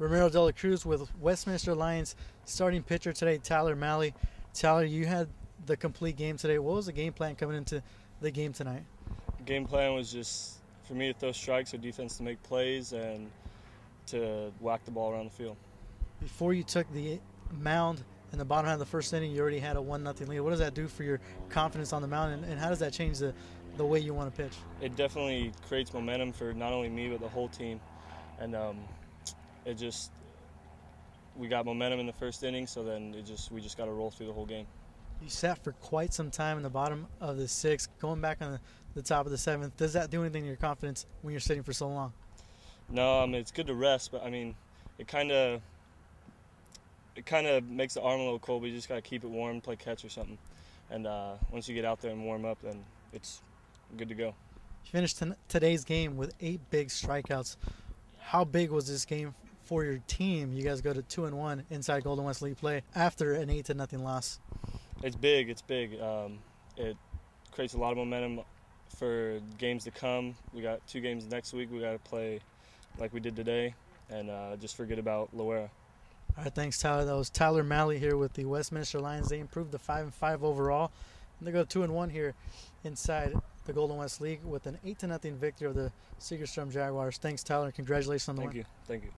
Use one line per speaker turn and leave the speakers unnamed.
Ramiro de la Cruz with Westminster Lions starting pitcher today, Tyler Mahle. Tyler, you had the complete game today. What was the game plan coming into the game tonight?
Game plan was just for me to throw strikes, or defense to make plays, and to whack the ball around the field.
Before you took the mound in the bottom half of the first inning, you already had a one nothing lead. What does that do for your confidence on the mound, and, and how does that change the the way you want to pitch?
It definitely creates momentum for not only me but the whole team, and um, it just we got momentum in the first inning, so then it just we just got to roll through the whole game.
You sat for quite some time in the bottom of the sixth, going back on the, the top of the seventh. Does that do anything to your confidence when you're sitting for so long?
No, I mean it's good to rest, but I mean it kind of it kind of makes the arm a little cold. But you just gotta keep it warm, play catch or something, and uh, once you get out there and warm up, then it's good to go.
You finished t- today's game with eight big strikeouts. How big was this game for your team? You guys go to two and one inside Golden West League play after an eight to nothing loss.
It's big. It's big. Um, it creates a lot of momentum for games to come. We got two games next week. We got to play like we did today, and uh, just forget about Loara.
All right, thanks, Tyler. That was Tyler Mahle here with the Westminster Lions. They improved to five and five overall, and they go two and one here inside the Golden West League with an eight to nothing victory of the Segerstrom Jaguars. Thanks, Tyler. Congratulations on the
Thank
win.
you. Thank you.